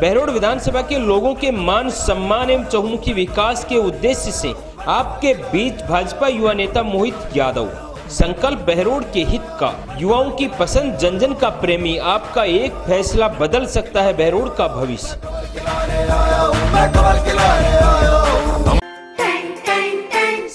बहरोड विधानसभा के लोगों के मान सम्मान एवं चहुमुखी विकास के उद्देश्य से आपके बीच भाजपा युवा नेता मोहित यादव। संकल्प बहरोड के हित का, युवाओं की पसंद जन जन का प्रेमी, आपका एक फैसला बदल सकता है बहरोड का भविष्य।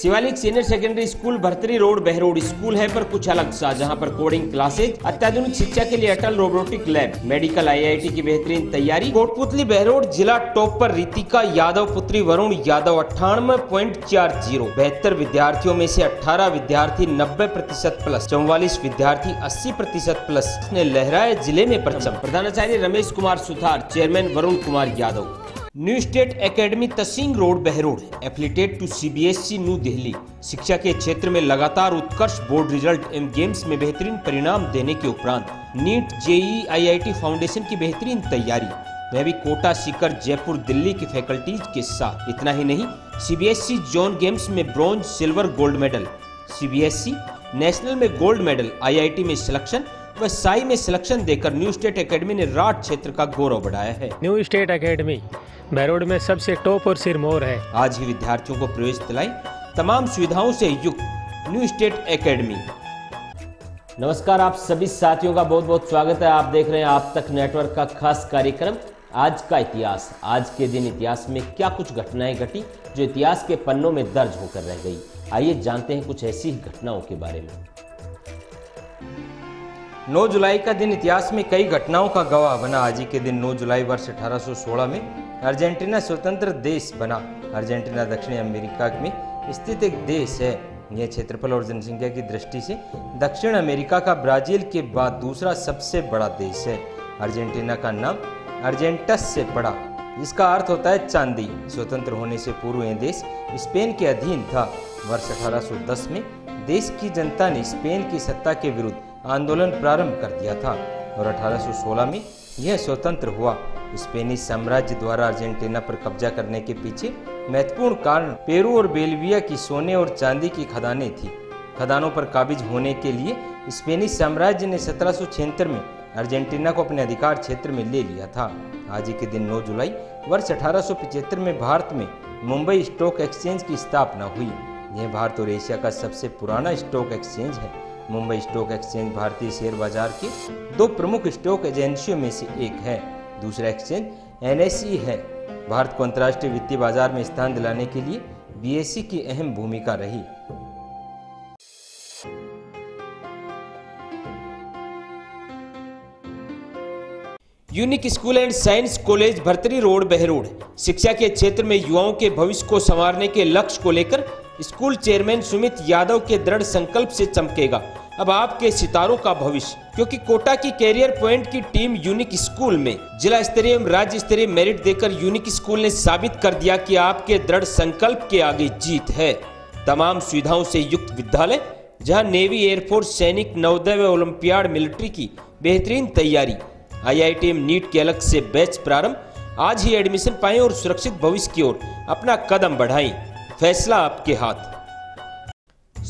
Shivalik senior secondary school Bhartari road, Behror school है पर कुछ अलग सा, जहाँ पर कोडिंग क्लासेज, अत्याधुनिक शिक्षा के लिए Atal robotic lab, medical IIT की बेहतरीन तैयारी, कोटपुतली बहरोड जिला टॉप पर रितिका यादव, पुत्री वरुण यादव अट्ठानवे पॉइंट चार ज़ीरो। बेहतर विद्यार्थियों में से 18 विद्यार्थी 90 प्रतिशत प्लस, चौवालीस विद्यार्थी 80 प्रतिशत प्लस ने लहराए ज़िले में परचम। प्रधानाचार्य Ramesh Kumar Suthar, chairman Varun Kumar Yadav. New state academy तसिंग road Behror affiliated to CBSE New Delhi शिक्षा के क्षेत्र में लगातार उत्कर्ष बोर्ड रिज़ल्ट एवं गेम्स में बेहतरीन परिणाम देने के उपरांत नीट जेई आईआईटी फाउंडेशन की बेहतरीन तैयारी। वह भी कोटा सीकर जयपुर दिल्ली की फैकल्टीज के साथ। इतना ही नहीं सीबीएसई जोन गेम्स में bronze silver gold medal CBSE national में गोल्ड मेडल आईआईटी में सिलेक्शन व साई में सिलेक्शन देकर न्यू स्टेट एकेडमी ने राट क्षेत्र का गौरव बढ़ाया है। न्यू स्टेट एकेडमी बहरोड में सबसे टॉप और सिरमौर है। आज ही विद्यार्थियों को प्रवेश दिलाई तमाम सुविधाओं से युक्त न्यू स्टेट एकेडमी। नमस्कार आप सभी साथियों का बहुत बहुत स्वागत है। आप देख रहे हैं आप तक नेटवर्क का खास कार्यक्रम, आज का इतिहास। आज के दिन इतिहास में क्या कुछ घटनाएँ घटी जो इतिहास के पन्नों में दर्ज होकर रह गई? आइए जानते हैं कुछ ऐसी घटनाओं के बारे में। 9 जुलाई का दिन इतिहास में कई घटनाओं का गवाह बना। आज ही के दिन 9 जुलाई वर्ष 1816 में अर्जेंटीना स्वतंत्र देश बना। अर्जेंटीना दक्षिण अमेरिका में स्थित एक देश है। यह क्षेत्रफल और जनसंख्या की दृष्टि से दक्षिण अमेरिका का ब्राज़ील के बाद दूसरा सबसे बड़ा देश है। अर्जेंटीना का नाम अर्जेंटस से पड़ा। इसका अर्थ होता है चांदी। स्वतंत्र होने से पूर्व यह देश स्पेन के अधीन था। वर्ष 1810 में देश की जनता ने स्पेन की सत्ता के विरुद्ध आंदोलन प्रारंभ कर दिया था और 1816 में यह स्वतंत्र हुआ। स्पेनिश साम्राज्य द्वारा अर्जेंटीना पर कब्जा करने के पीछे महत्वपूर्ण कारण पेरू और बेलविया की सोने और चांदी की खदानें थी। खदानों पर काबिज होने के लिए स्पेनिश साम्राज्य ने सत्रह सौ छिहत्तर में अर्जेंटीना को अपने अधिकार क्षेत्र में ले लिया था। आज के दिन 9 जुलाई, वर्ष अठारह सौ पचहत्तर में भारत में मुंबई स्टॉक एक्सचेंज की स्थापना हुई। यह भारत और एशिया का सबसे पुराना स्टॉक एक्सचेंज है। मुंबई स्टॉक एक्सचेंज भारतीय शेयर बाज़ार की दो प्रमुख स्टॉक एजेंसियों में से एक है। दूसरा एक्सचेंज एन है। भारत को अंतर्राष्ट्रीय वित्तीय बाज़ार में स्थान दिलाने के लिए बी की अहम भूमिका रही। Unique school and science college Bhartari road, Behror. शिक्षा के क्षेत्र में युवाओं के भविष्य को संवारने के लक्ष्य को लेकर स्कूल चेयरमैन सुमित यादव के दृढ़ संकल्प से चमकेगा। अब आपके सितारों का भविष्य, क्योंकि कोटा की कैरियर पॉइंट की टीम यूनिक स्कूल में, जिला स्तरीय एवं राज्य स्तरीय मेरिट देकर यूनिक स्कूल ने साबित कर दिया कि आपके दृढ़ संकल्प के आगे जीत है। तमाम सुविधाओं से युक्त विद्यालय, जहाँ नेवी एयरफोर्स सैनिक, नवोदय व ओलंपियाड मिलिट्री की बेहतरीन तैयारी एवं नीट के अलग से बैच प्रारंभ, आज ही एडमिशन पाएँ और सुरक्षित भविष्य की ओर अपना कदम बढ़ाएँ। फैसला आपके हाथ।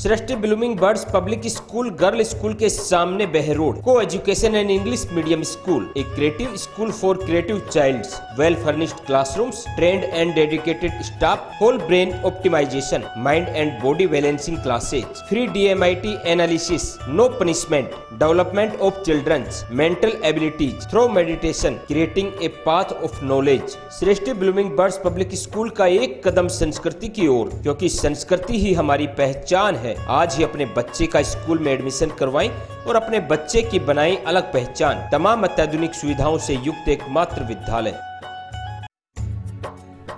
Srishti blooming birds public school girl school के सामने बहरोड। को education and English medium school एक creative school for creative child well furnished classrooms trained and dedicated staff whole brain optimisation mind and body balancing classes free DMIT analysis no punishment development of childrens mental abilities, through meditation, creating a path of knowledge. Srishti blooming birds public school का एक कदम संस्कृति की ओर, क्योंकि संस्कृति ही हमारी पहचान है। आज ही अपने बच्चे का स्कूल में एडमिशन करवाएँ और अपने बच्चे की बनाई अलग पहचान, तमाम अत्याधुनिक सुविधाओं से युक्त एकमात्र विद्यालय।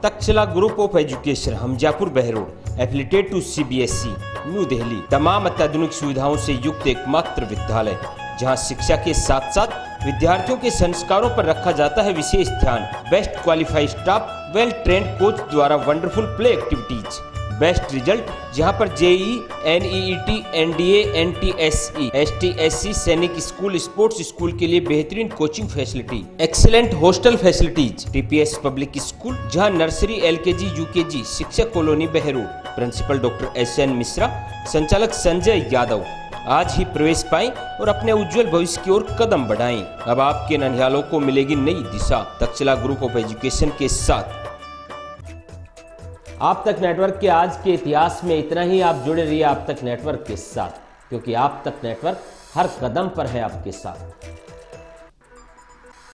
Takshashila group of education, Hamzapur Behror. Affiliated to CBSE New Delhi. तमाम अत्याधुनिक सुविधाओं से युक्त एकमात्र विद्यालय, जहाँ शिक्षा के साथ साथ विद्यार्थियों के संस्कारों पर रखा जाता है विशेष ध्यान। Best qualified staff well trained coach द्वारा wonderful play activities best result जहाँ पर JE NEET NDA NTSE STSC Sainik school sports school के लिए बेहतरीन coaching facility excellent hostel facilities TPS public school जहाँ नर्सरी एलकेजी यूकेजी शिक्षक colony Behror principal doctor S N Mishra, संचालक संजय यादव, आज ही प्रवेश पाएँ और अपने उज्जवल भविष्य की ओर कदम बढ़ाएँ। अब आपके ननिहालों को मिलेगी नई दिशा, तक्षशिला ग्रुप ऑफ़ एजुकेशन के साथ। आप तक नेटवर्क के आज के इतिहास में इतना ही, आप जुड़े रहिए आप तक नेटवर्क के साथ, क्योंकि आप तक नेटवर्क हर कदम पर है आपके साथ।